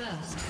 First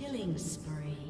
Killing spree.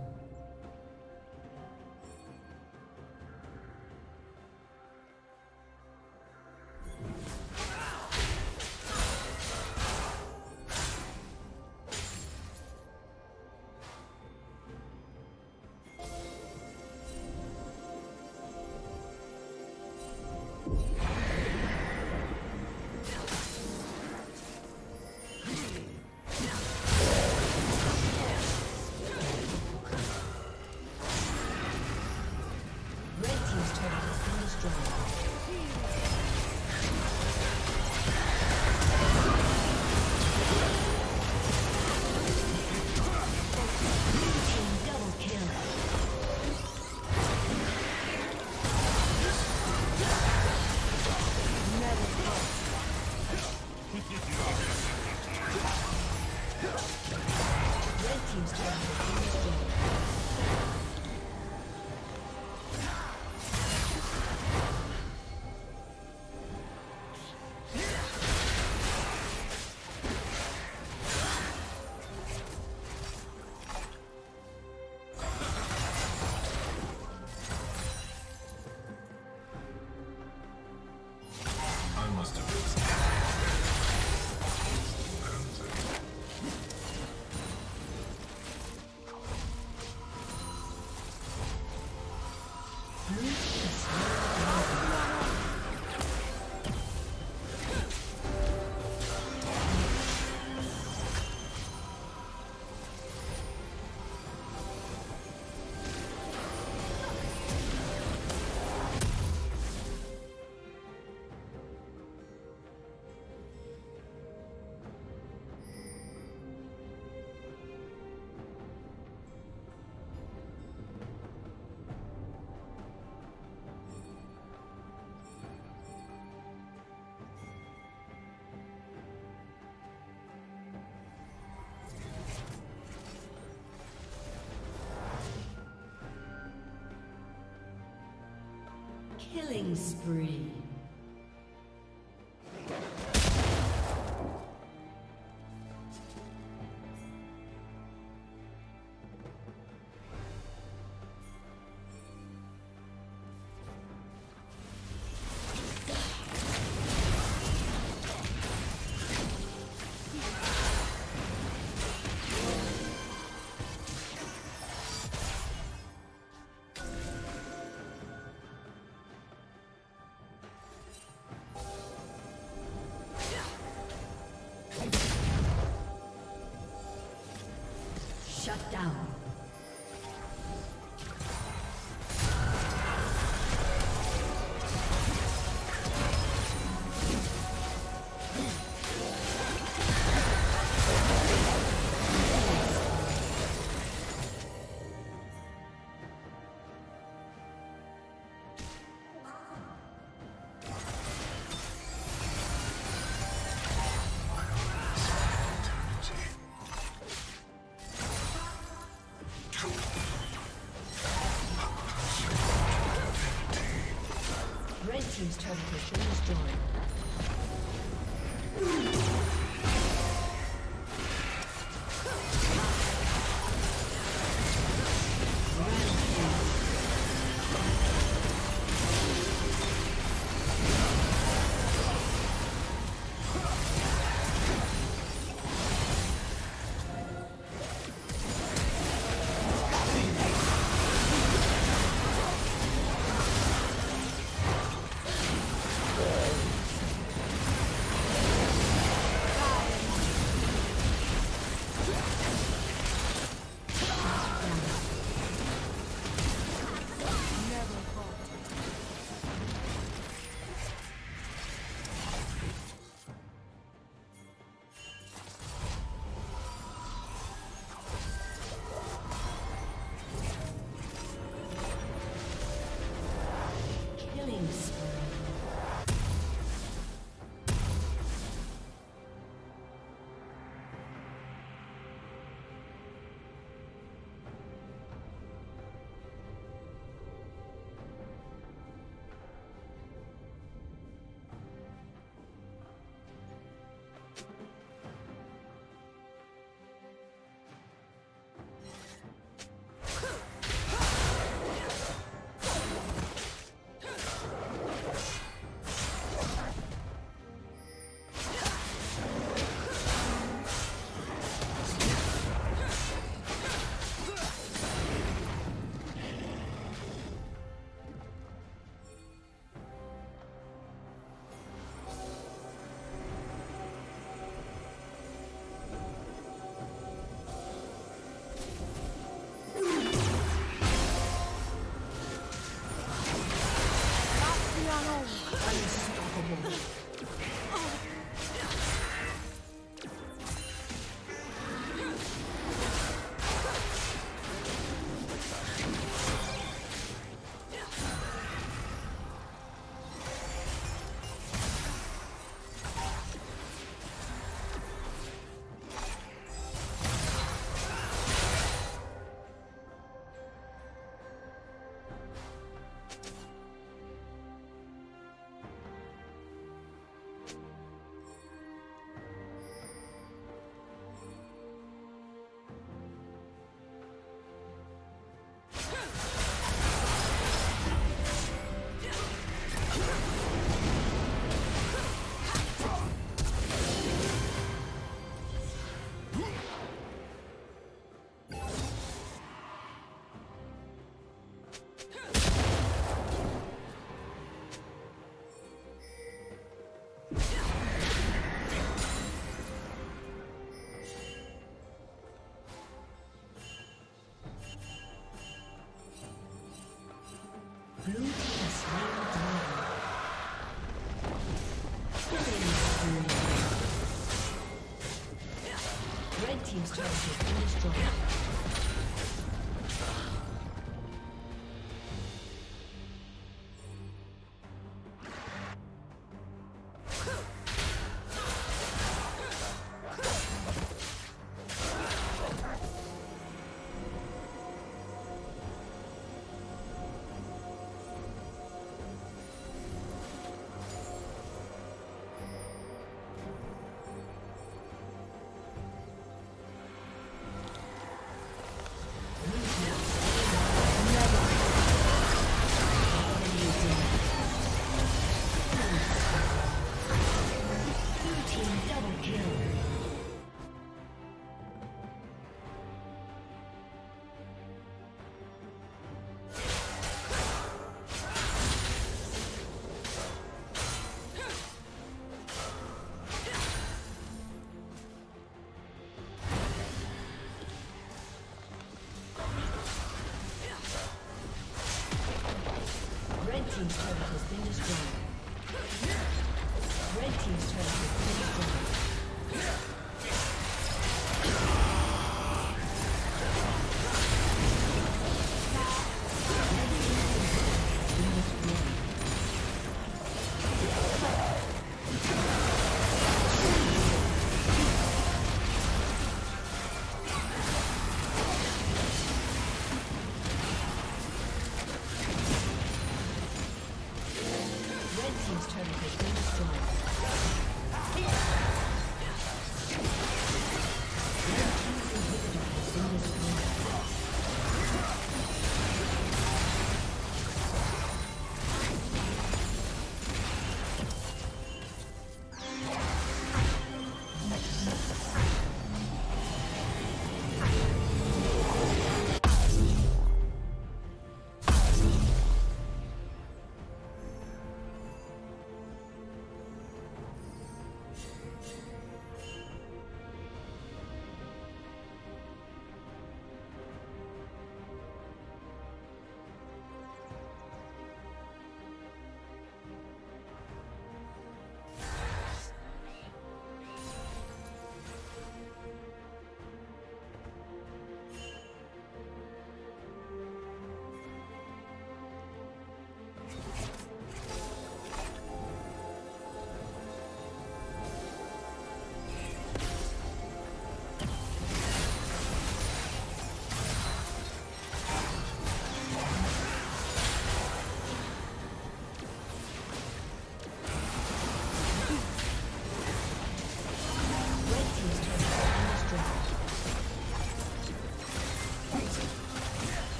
Killing spree. Down. Has